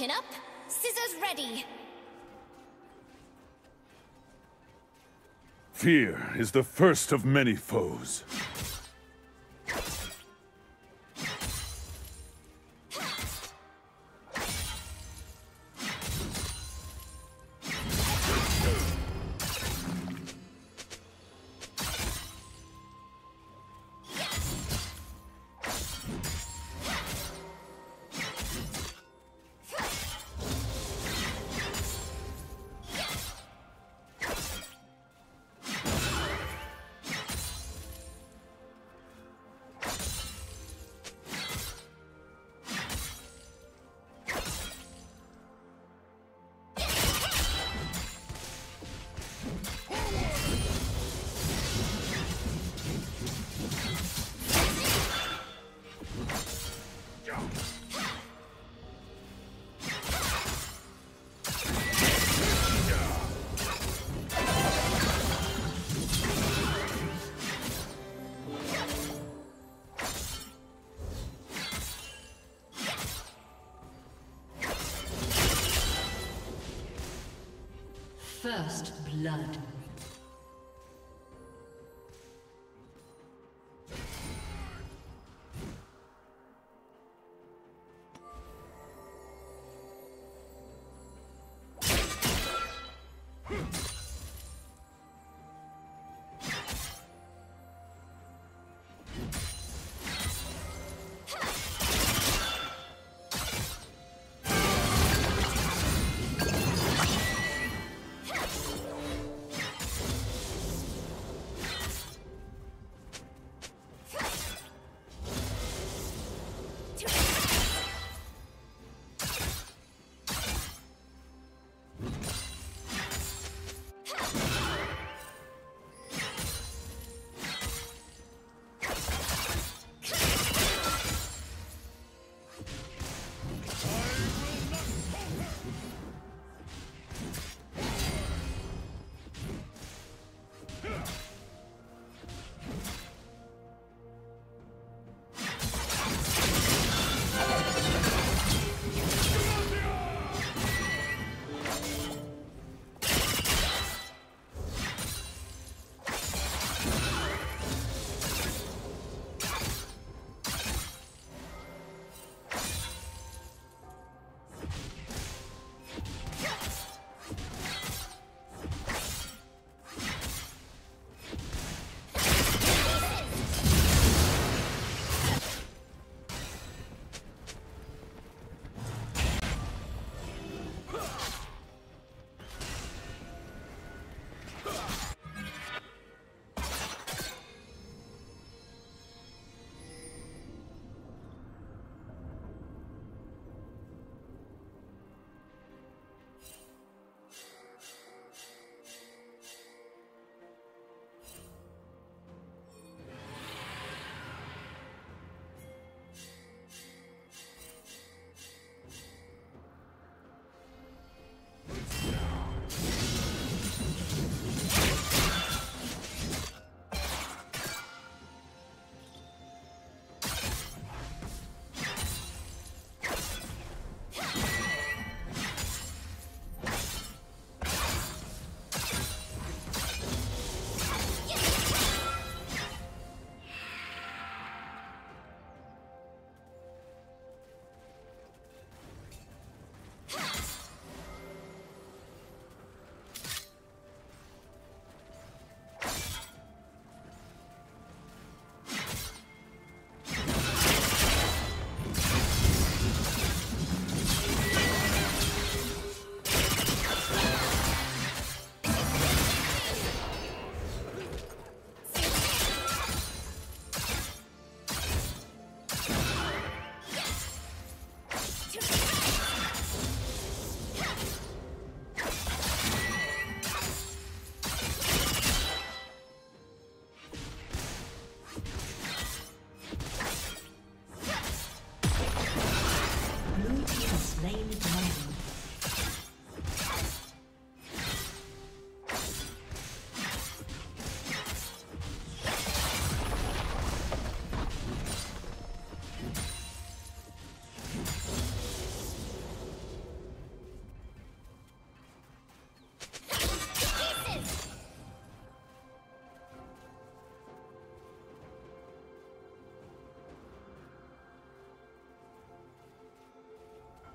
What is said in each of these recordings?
Chin up, scissors ready. Fear is the first of many foes. First blood.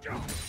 Springs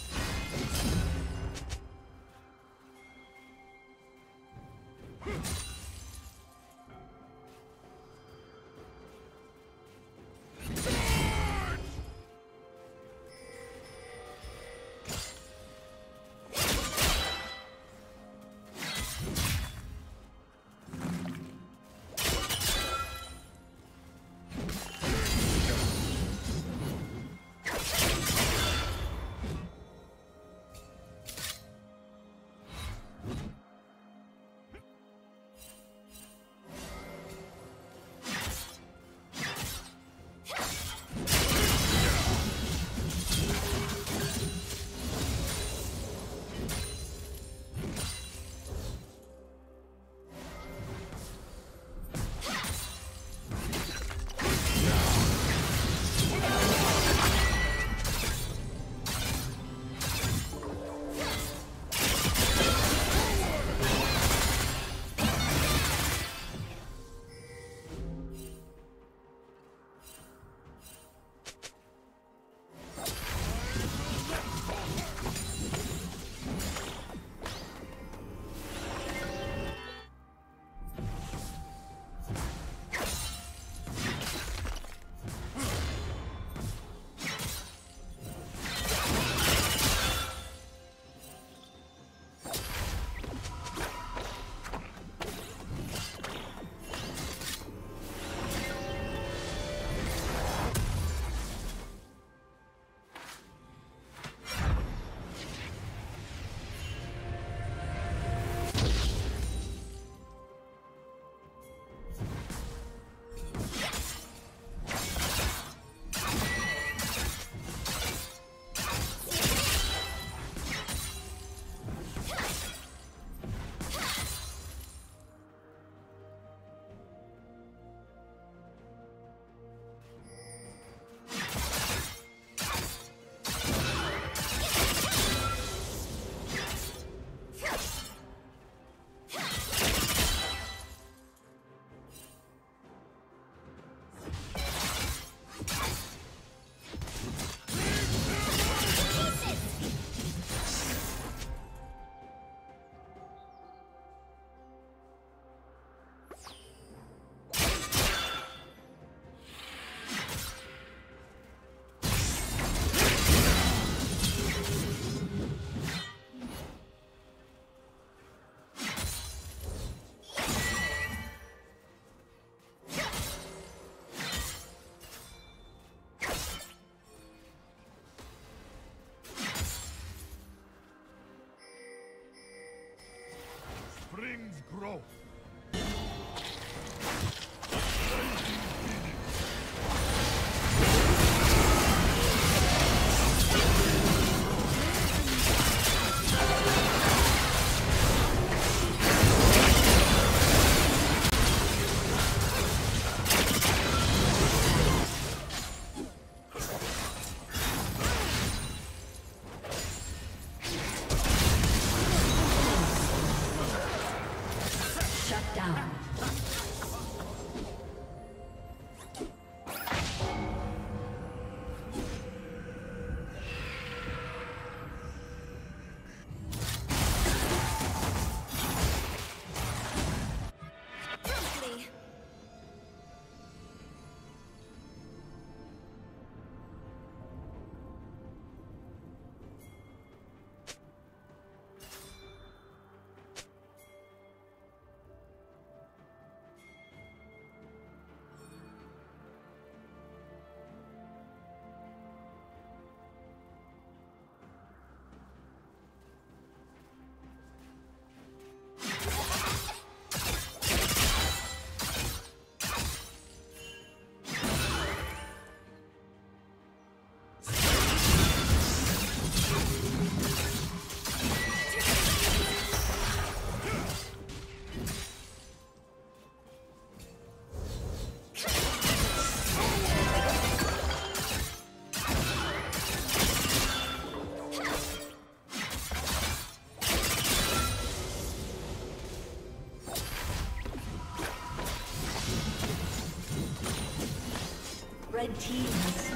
team has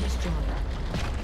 Destroyed.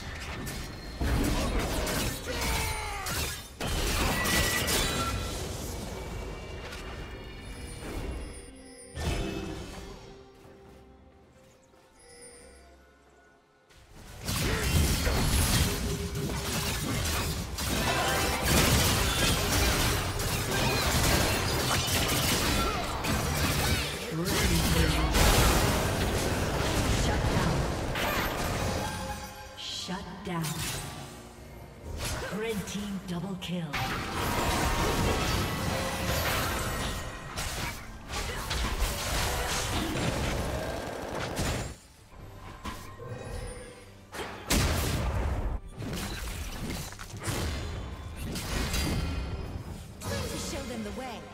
Kill. Show them the way.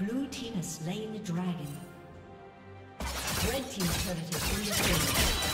Blue team has slain the dragon. Red team's turret has been destroyed.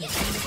Yes.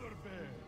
Mother Bear.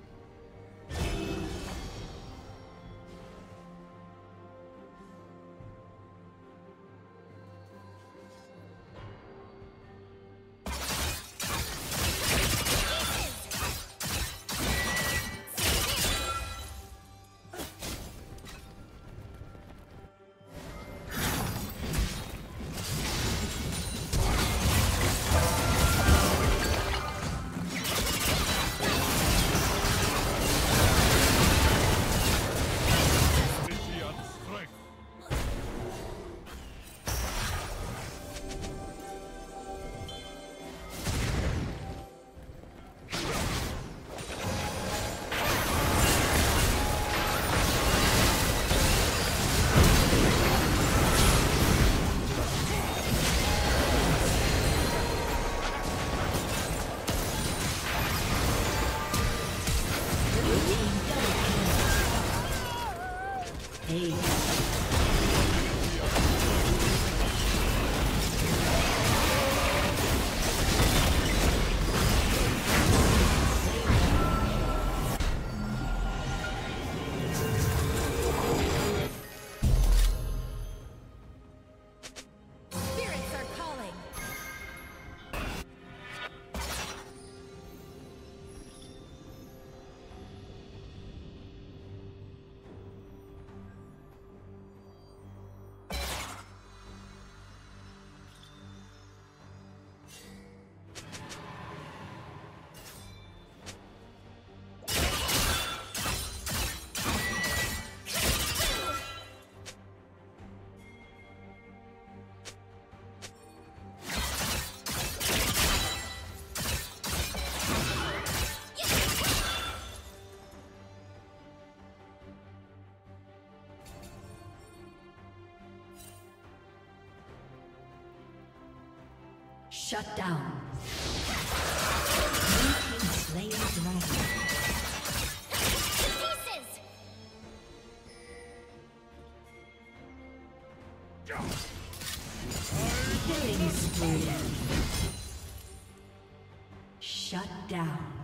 Shut down. Blue team slain. Shut down.